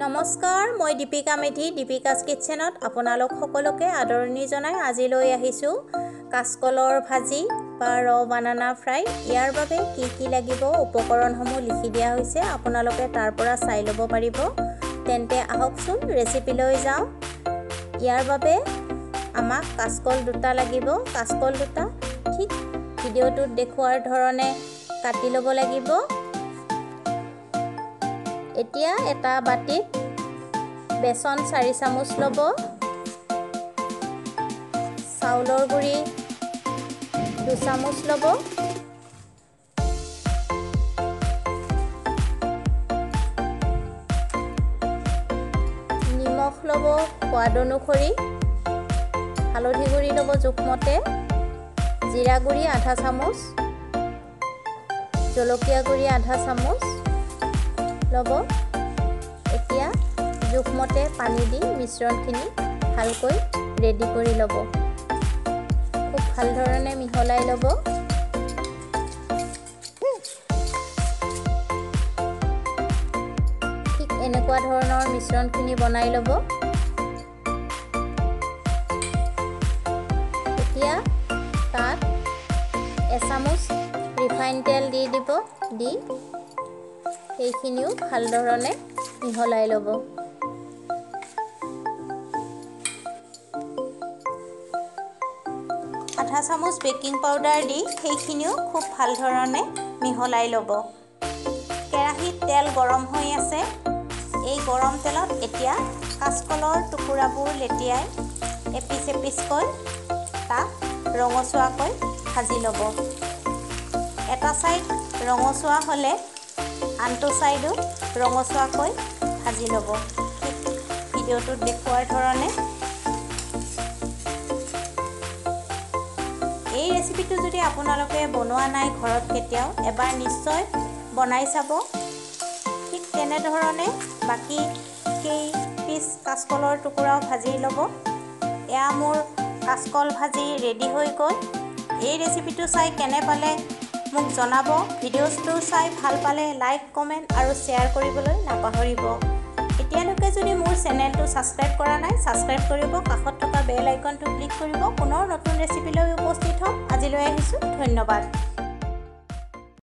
নমস্কাৰ মই দীপিকা মেধি দীপিকাছ কিটচেনত আপোনালোক সকলোকে আদৰণি জনাই আজি লৈ আহিছোঁ। কাচকলৰ ভাজি বা ৰ বানানা ফ্ৰাই ইয়াৰ বাবে কি কি লাগিব উপকৰণসমূহ লিখি দিয়া হৈছে আপোনালোকে তাৰ পৰা চাই ল'ব পাৰিব। তেন্তে আহকচোন ৰেচিপিলৈ যাওঁ। ইয়াৰ বাবে আমাক কাচকল দুটা লাগিব। কাচকল দুটা ঠিক ভিডিঅ'টোত দেখুওৱাৰ ধৰণে কাটি ল'ব লাগিব। এতিয়া এটা বাতিত বেচন চাৰি চামুচ ল'ব চাউলৰ গুড়ি দুচামুচ ল'ব নিমখ ল'ব সোৱাদ অনুসৰি হালধি গুড়ি ল'ব জোখমতে জিৰা গুড়ি আধা চামুচ জলকীয়া গুড়ি আধা চামুচ ল'ব। এতিয়া জোখমতে পানী দি মিশ্ৰণখিনি ভালকৈ ৰেডি কৰি ল'ব। খুব ভাল ধৰণে মিহলাই ল'ব। ঠিক এনেকুৱা ধৰণৰ মিশ্ৰণখিনি বনাই ল'ব। এতিয়া তাত এচামুচ ৰিফাইন তেল দি দিব দি সেইখিনিও ভাল ধৰণে মিহলাই ল'ব। আধা চামুচ বেকিং পাউডাৰ দি সেইখিনিও খুব ভাল ধৰণে মিহলাই ল'ব। কেৰাহীত তেল গৰম হৈ আছে। এই গৰম তেলত এতিয়া কাচকলৰ টুকুৰাবোৰ লেটিয়াই এপিচ এপিচকৈ তাক ৰঙচুৱাকৈ ভাজি ল'ব। এটা ছাইড ৰঙচুৱা হ'লে আনটো ছাইডো ৰঙচুৱাকৈ ভাজি ল'ব। ভিডিঅ'টোত দেখুওৱাৰ ধৰণে এই ৰেচিপিটো যদি আপোনালোকে বনোৱা নাই ঘৰত কেতিয়াও এবাৰ নিশ্চয় বনাই চাব। ঠিক তেনেধৰণে বাকী কেই পিচ কাচকলৰ টুকুৰাও ভাজি ল'ব। এয়া মোৰ কাচকল ভাজি ৰেডি হৈ গ'ল। এই ৰেচিপিটো চাই কেনে পালে মোক জনাব। ভিডিঅ'টো চাই ভাল পালে লাইক কমেণ্ট আৰু শ্বেয়াৰ কৰিবলৈ নাপাহৰিব। এতিয়ালৈকে যদি মোৰ চেনেলটো ছাবস্ক্ৰাইব কৰা নাই ছাবস্ক্ৰাইব কৰিব কাষত থকা বেল আইকনটো ক্লিক কৰিব পুনৰ নতুন ৰেচিপিলৈ উপস্থিত হ'ম আজিলৈ আহিছোঁ। ধন্যবাদ।